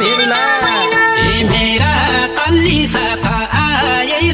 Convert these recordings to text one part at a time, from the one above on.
रामहेरुला ए मेरा तल्ली साथ आए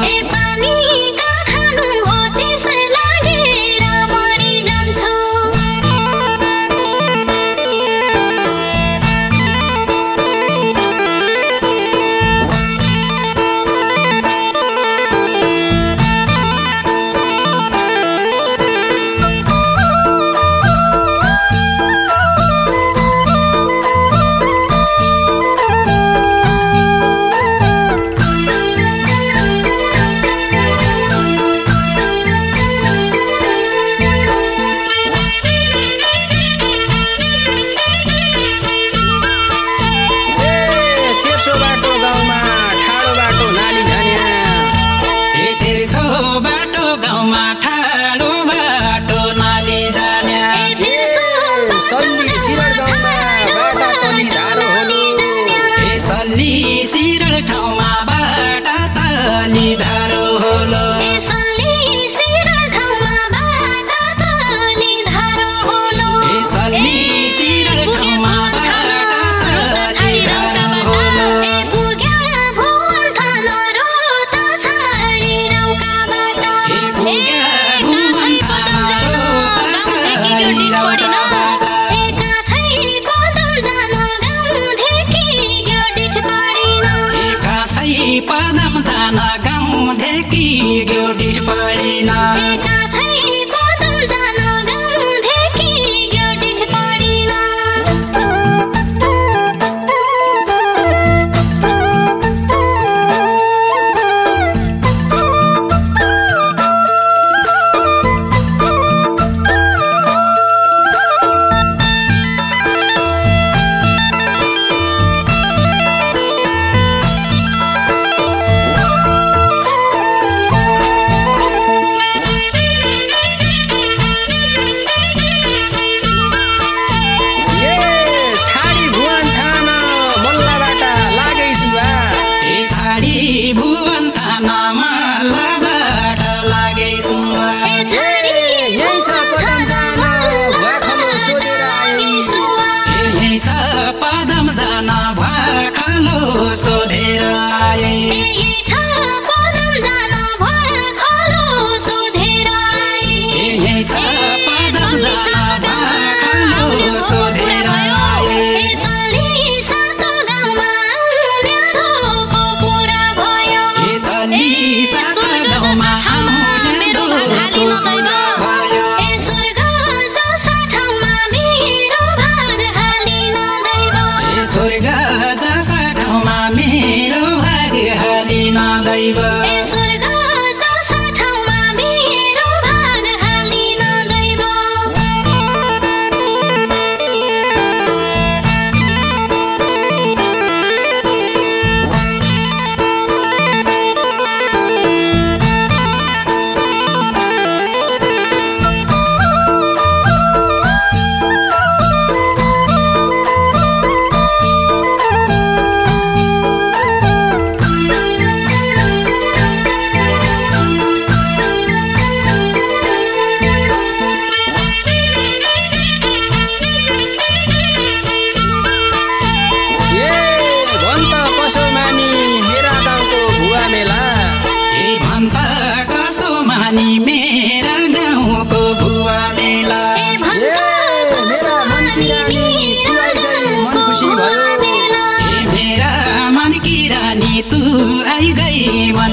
लागेर की ड्यूटी पड़ी ना? alive.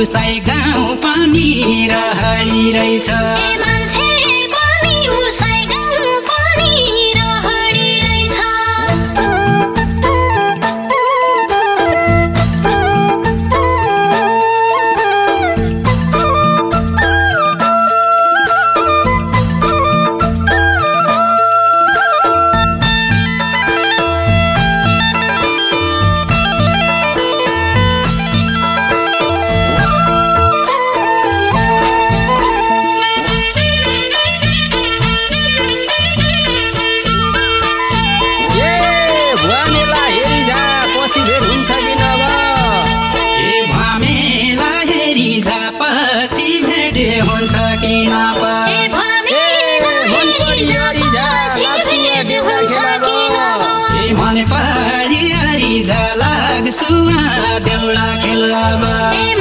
मुसाई गाउँ पानी र I'm a.